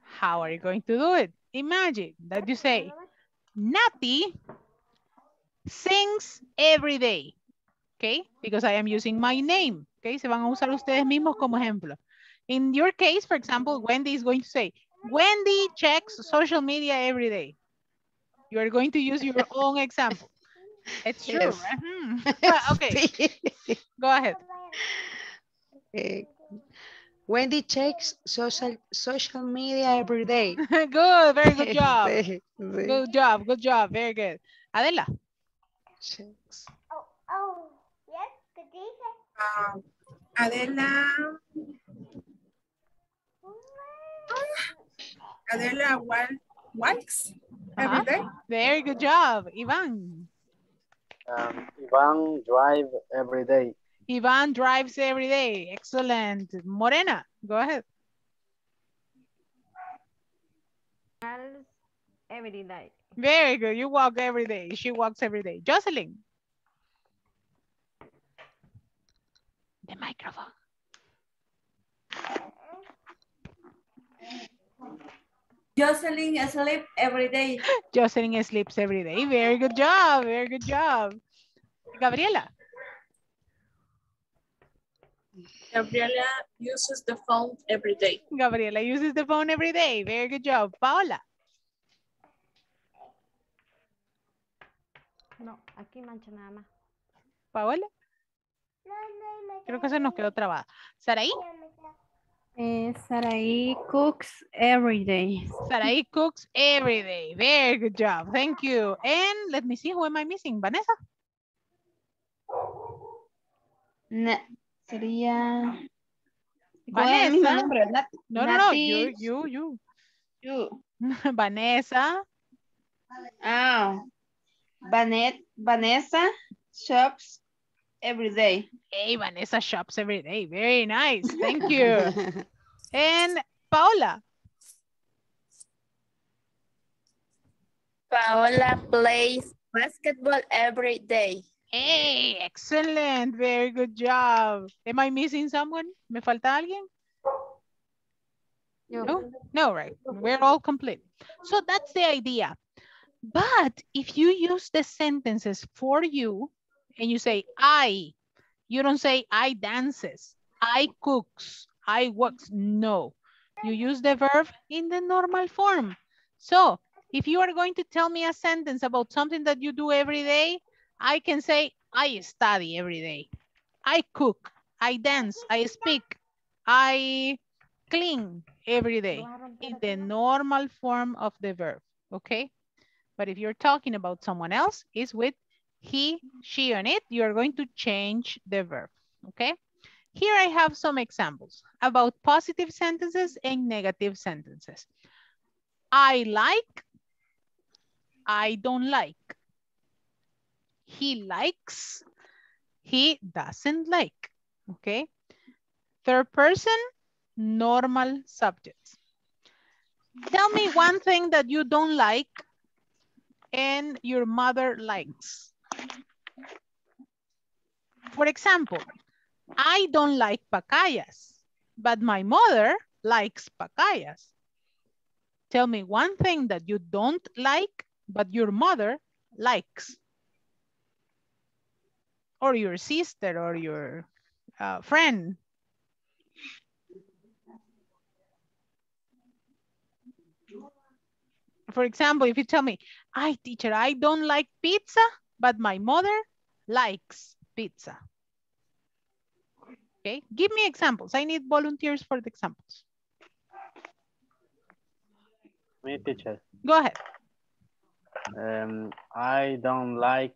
How are you going to do it? Imagine that you say, Nati sings every day. Okay, because I am using my name. Okay, se van a usar ustedes mismos como ejemplo. In your case, for example, Wendy is going to say, Wendy checks social media every day. You are going to use your own example. It's true, Yes. right? Hmm. Okay, go ahead. Eh, Wendy checks social social media every day. good, very good job. Sí, sí. Good job, good job, very good. Adela, Checks. Oh, Um, Adela. Adela walk, walks every Uh-huh. day. very good job. Ivan, Um, Ivan drive every day. Ivan drives every day. Excellent. Morena, go ahead. Smells every day. Very good. You walk every day. She walks every day. Jocelyn. The microphone. Jocelyn sleep every day. Jocelyn sleeps every day. Very good job. Very good job. Gabriela. Gabriela uses the phone every day. Gabriela uses the phone every day. Very good job. Paola. No, aquí mancha nada más. Paola. Creo que se nos quedó trabada. Saraí. Eh, Sarai cooks every day. Saraí cooks every day. Very good job. Thank you. And let me see, who am I missing? Vanessa. Na- sería... Vanessa. No, no, no. You, you, you. you. Vanessa. Ah, Vanet, Vanessa shops every day. Hey, Vanessa shops every day. Very nice. Thank you. and Paola. Paola plays basketball every day. Hey, excellent. Very good job. Am I missing someone? ¿Me falta alguien? No, no, right. We're all complete. So that's the idea. But if you use the sentences for you and you say I, you don't say I dances, I cooks, I works. No, you use the verb in the normal form. So if you are going to tell me a sentence about something that you do every day, I can say I study every day. I cook, I dance, I speak, I clean every day in the normal form of the verb, okay? But if you're talking about someone else, it's with he, she, and it, you are going to change the verb, okay? Here I have some examples about positive sentences and negative sentences. I like, I don't like. He likes, he doesn't like, okay? Third person, normal subjects. Tell me one thing that you don't like and your mother likes. For example, I don't like pacayas, but my mother likes pacayas. Tell me one thing that you don't like, but your mother likes. Or your sister or your uh, friend. For example, if you tell me, I teacher, I don't like pizza, but my mother likes pizza. Okay, give me examples. I need volunteers for the examples. Me teacher. Go ahead. Um, I don't like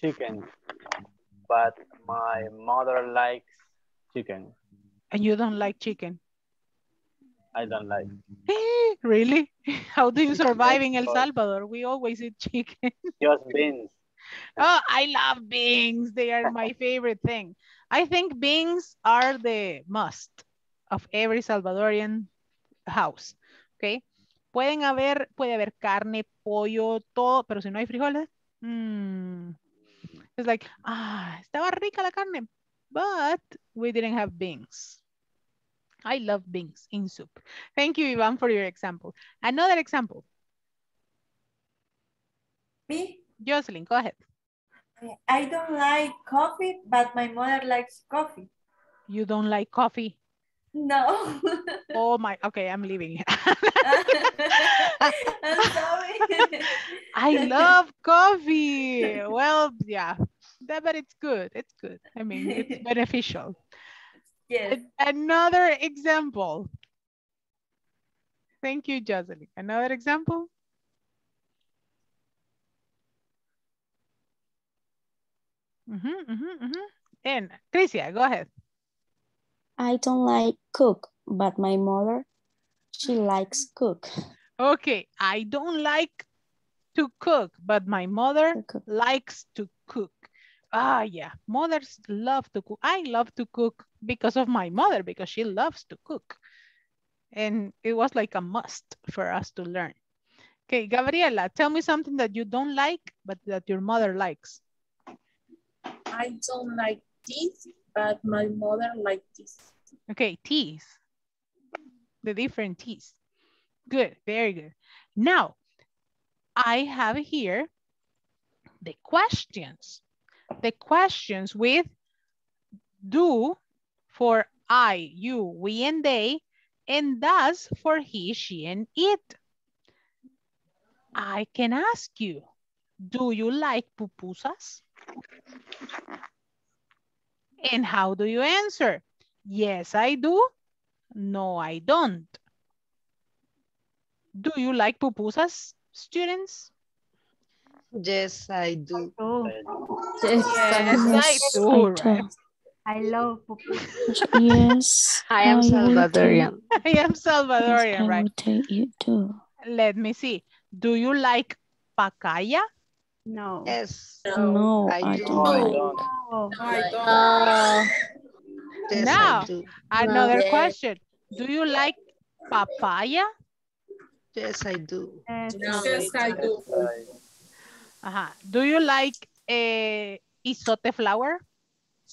chicken, but my mother likes chicken. And you don't like chicken. I don't like. really? How do you survive in El Salvador? We always eat chicken. Just beans. Oh, I love beans. They are my favorite thing. I think beans are the must of every Salvadorian house. Okay. Pueden haber, puede haber carne, pollo, todo, pero si no hay frijoles, mm, it's like, ah, estaba rica la carne, but we didn't have beans. I love beans in soup. Thank you, Ivan, for your example. Another example. Me? Jocelyn, go ahead. I don't like coffee, but my mother likes coffee. You don't like coffee? No. Oh my, okay, I'm leaving. I'm sorry. I love coffee. Well, yeah, that, but it's good. It's good. I mean, it's beneficial. Yes. Another example. Thank you, Jocelyn. Another example. Mhm, mhm, mhm. And Tricia, go ahead. I don't like cook, but my mother, she likes cook. Okay, I don't like to cook, but my mother likes to cook. Ah, yeah, mothers love to cook. I love to cook because of my mother, because she loves to cook. And it was like a must for us to learn. Okay, Gabriela, tell me something that you don't like, but that your mother likes. I don't like this, but my mother like this. Okay, teas. The different teas. Good, very good. Now, I have here the questions. The questions with do for I, you, we, and they, and does for he, she, and it. I can ask you, do you like pupusas? And how do you answer? Yes, I do. No, I don't. Do you like pupusas, students? Yes, I do. Yes, I do, right? I love pupusas. Yes. I am will Salvadorian. I am Salvadorian, I right? will you too. Let me see. Do you like pacaya? No. Yes. No, I I do. don't. I like. don't. Oh, I don't. Uh, Yes, Now. I do. Another Yeah. question. Do you like papaya? Yes, I do. yes, No, yes, I do. Uh-huh. Do you like eh, izote flower?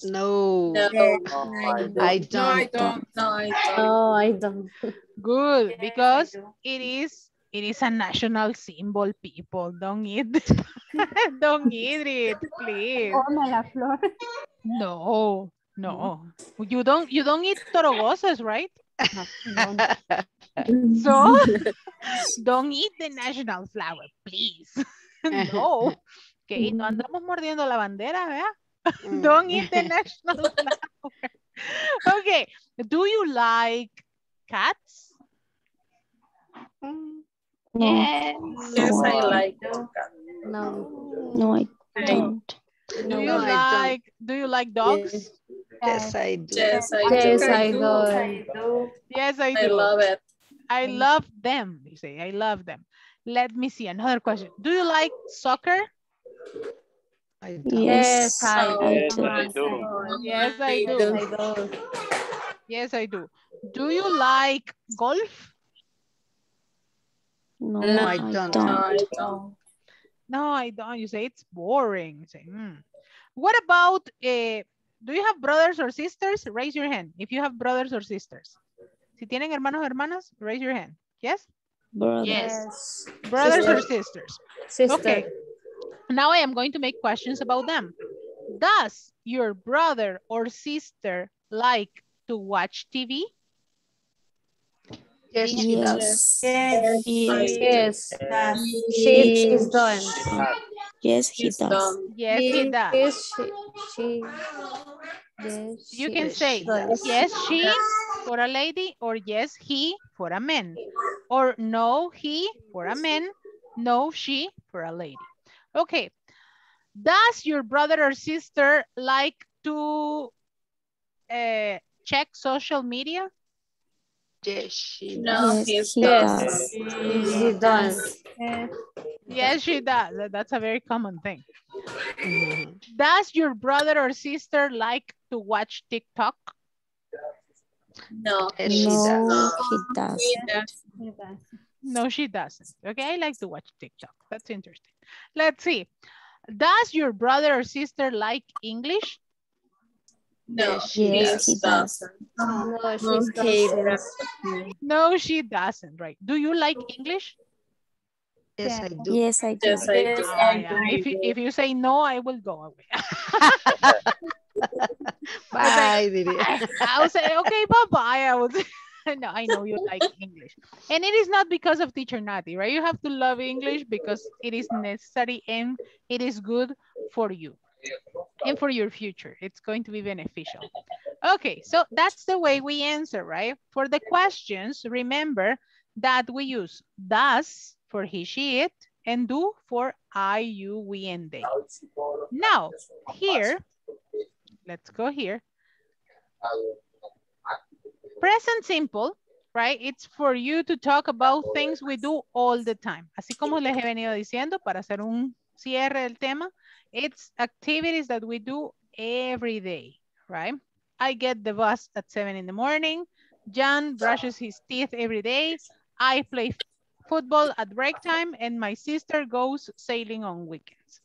No, No, No, I don't. I no, I don't. don't. No, I don't. no, I don't. Good, because do. it is it is a national symbol, people. Don't eat don't eat it, please. Oh, flor. No, no. You don't you don't eat torogosas, right? No, no. So don't eat the national flower, please. no. Okay, mm. no andamos mordiendo la bandera, ¿verdad? Mm. Don't eat the national flower. Okay, do you like cats? Mm. No, Yes, No, I I like. No. no, I I- don't. Do No, you I don't. like do you like dogs? Yes, I do. Yes, I Yes, do. I do. I do. Yes, I I do. love it. I love them. You say, I love them. Let me see another question. Do you like soccer? I don't. Yes, I Yes, do. I do. Yes, I do. Yes, I do. Do you like golf? No, No, I I don't. don't. No, I don't. No, I don't. You say it's boring. You say, "Hmm." What about, uh, do you have brothers or sisters? Raise your hand if you have brothers or sisters. Si tienen hermanos o hermanas, raise your hand. Yes? Brother. Yes. Brothers or sisters? Sister. Okay. Now I am going to make questions about them. Does your brother or sister like to watch TV? Yes, she does. Yes. Yes. Yes. Yes. She is done. Yes, he does. done. Yes, he does. Yes, she. she yes, You she can say done. yes, she for a lady or yes, he for a man. Or no, he for a man, no, she for a lady. Okay. Does your brother or sister like to uh, check social media? Yes, she No, does. Yes, he's he done. does. She does. Yes. Yes, she does. That's a very common thing. Mhm. Does your brother or sister like to watch TikTok? No. Yes, she does. No, he does. He does. No, she doesn't. Okay, I like to watch TikTok. That's interesting. Let's see. Does your brother or sister like English? No, Yes, he does. No, she doesn't. No, she doesn't, right? Do you like English? Yes, I do. Yes, I do. Yes, I do. Ah, yeah. If, you, if you say no, I will go away. Bye, diría. I'll say, okay, bye-bye. I will say, no, I know you like English. And it is not because of teacher Nati, right? You have to love English because it is necessary and it is good for you and for your future. It's going to be beneficial. Okay, so that's the way we answer, right? For the questions, remember that we use does for he, she, it, and do for I, you, we, and they. Now, here, let's go here. Present simple, right? It's for you to talk about things we do all the time. Así como les he venido diciendo para hacer un cierre del tema, it's activities that we do every day, right? I get the bus at seven in the morning. John brushes his teeth every day. I play football at break time and my sister goes sailing on weekends,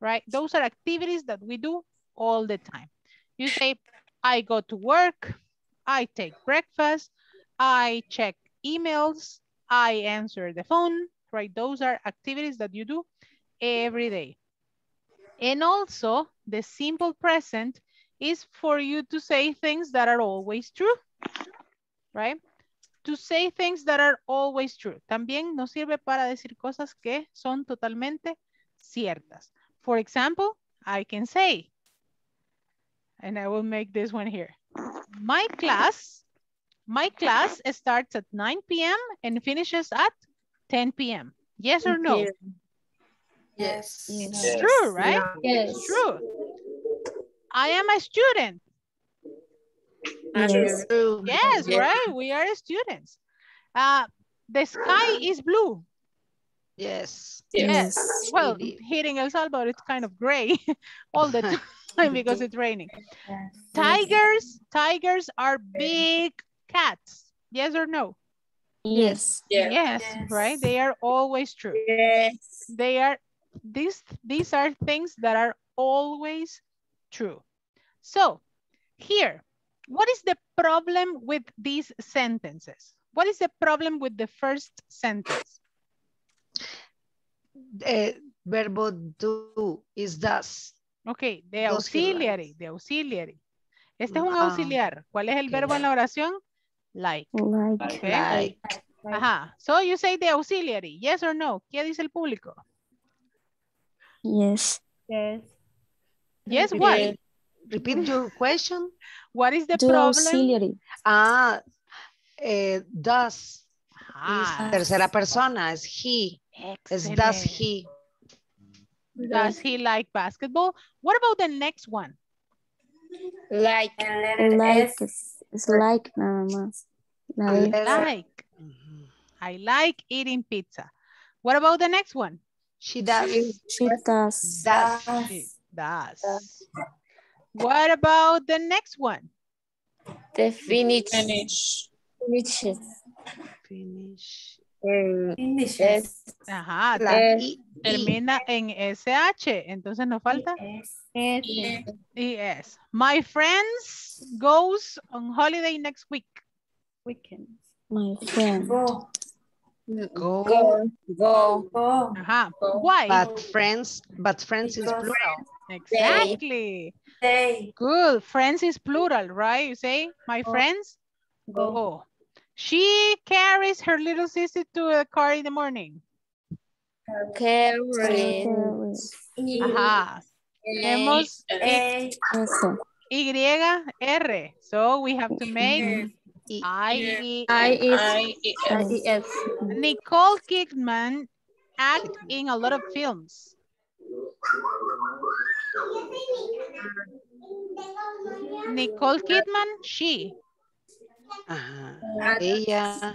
right? Those are activities that we do all the time. You say, I go to work, I take breakfast, I check emails, I answer the phone, right? Those are activities that you do every day. And also the simple present is for you to say things that are always true, right? To say things that are always true. También nos sirve para decir cosas que son totalmente ciertas. For example, I can say, and I will make this one here. My class, my class starts at 9 p.m. and finishes at 10 p.m. Yes or no? Yes. It's true, right? Yes. It's true. I am a student. Yes. True. Yes, Yeah. right? We are students. Uh, the sky is blue. Yes. Yes. Well, Really. here in El Salvador, it's kind of gray all the time because it's raining. Tigers, tigers are big cats. Yes or no? Yes. Yeah. Yes, right? They are always true. Yes. They are, these, these are things that are always true. So here, what is the problem with these sentences? What is the problem with the first sentence? The verbo do is does. Ok, de Dos auxiliary, de auxiliary. Este es un Ah, auxiliar. ¿Cuál es el ok. verbo en la oración? Like. Like. Okay. Like. Ajá. So you say the auxiliary, yes or no? ¿Qué dice el público? Yes. Yes. Yes, Repeat- what? Repeat your question. What is the Do problem? auxiliary. Ah, eh, does Ah, is tercera persona, es he. Es does he. Does he like basketball? What about the next one? Like. Like. It's Es, es like nada más. La I de- Yes. like. I like eating pizza. What about the next one? She does. She does. Does. She does. What about the next one? The finish. Finish. Finishes. Finish. Mm, Finishes. Ajá, La I- I. termina en SH, entonces nos falta Es. S. ES. My friends goes on holiday next week. Weekends. My friend. Go. Go. Go. Go. Go. Ajá. Go. Why? But friends, but friends is plural. Exactly. They Good. Friends is plural, right? You say, my Go. friends go. go. She carries her little sister to the car in the morning. Carry. Carries. Ajá. Tenemos A. Eso. Y-R. So we have to make I-E. I is I I E S. Nicole Kidman act in a lot of films. Nicole Kidman, she. Ajá. Act. Ella.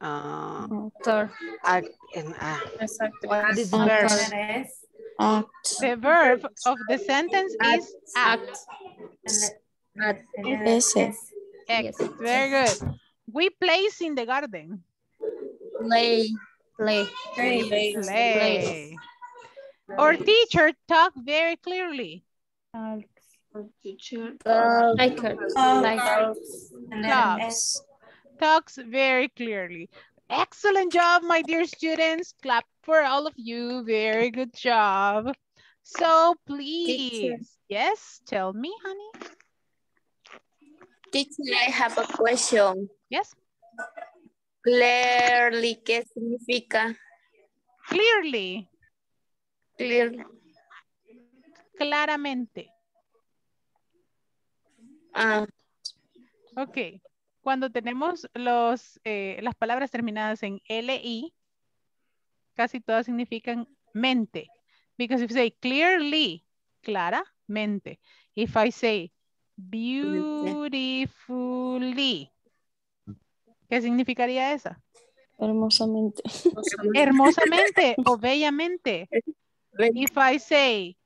ah, Actor. act en- ah, Exacto. what is the verb? Act. The verb of the sentence is act. Act. And letter S. S. Very good. We place in the garden. Play. Play. Play. Play. Or teacher talk very clearly. Teacher. Like her. Like Talks. And Talks. Talks very clearly. Excellent job, my dear students. Clap for all of you. Very good job. So please, yes, tell me, honey. Teacher, I have a question. Yes, Clearly, ¿qué significa? clearly, Clearly. claramente. Ah, Ok. Cuando tenemos los, eh, las palabras terminadas en LI, casi todas significan mente. Because if you say clearly, claramente. If I say beautifully, ¿qué significaría esa? Hermosamente. Hermosamente o bellamente. Be- If I say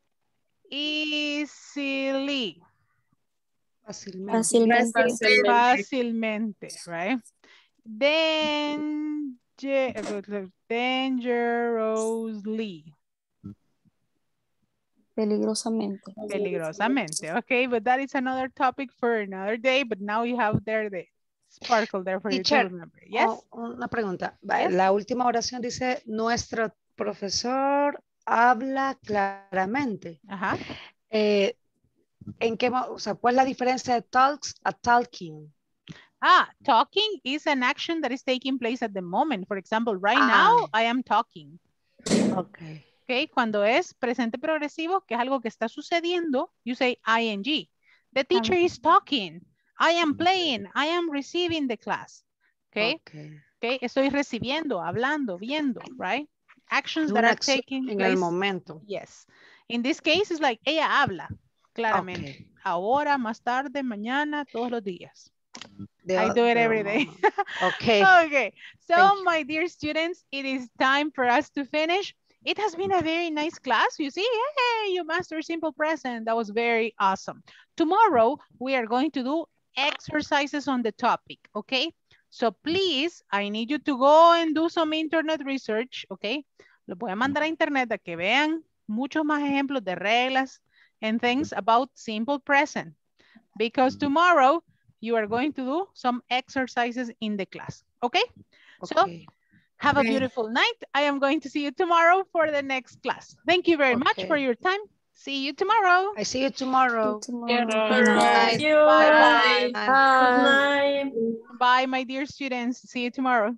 easily, Fácilmente. Fácilmente. fácilmente, right? Danger, dangerously, Peligrosamente. peligrosamente. Okay, but that is another topic for another day. But now you have there the sparkle there for you to Teacher, remember. Yes. Oh, una pregunta. Yes. La última oración dice, nuestro profesor habla claramente. Ajá. Eh, ¿En qué, o sea, cuál es la diferencia de talks a talking? Ah, talking is an action that is taking place at the moment. For example, right now Ah. I am talking. Okay. Okay, cuando es presente progresivo, que es algo que está sucediendo, you say ing. The teacher is talking. I am playing. I am receiving the class. Okay, okay. okay, estoy recibiendo, hablando, viendo, right? Actions that are taking en place. el momento. Yes. In this case, it's like ella habla, claramente. Okay. Ahora, más tarde, mañana, todos los días. I do it every day. Okay. Okay, so Thank my dear students, it is time for us to finish. It has been a very nice class. You see, hey, you mastered simple present. That was very awesome. Tomorrow, we are going to do exercises on the topic, okay? So please, I need you to go and do some internet research, okay? Los voy a mandar a internet a que vean muchos más ejemplos de reglas and things about simple present. Because tomorrow, you are going to do some exercises in the class, okay? So Okay. have a beautiful night. I am going to see you tomorrow for the next class. Thank you very much for your time. See you tomorrow. I see you tomorrow. Good Bye. you. Bye. Good night. Bye, my dear students. See you tomorrow.